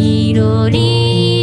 いろり